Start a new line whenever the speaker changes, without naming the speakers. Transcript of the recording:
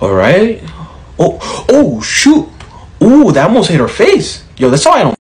All right. Oh, oh, shoot. Ooh, that almost hit her face. Yo, that's why I don't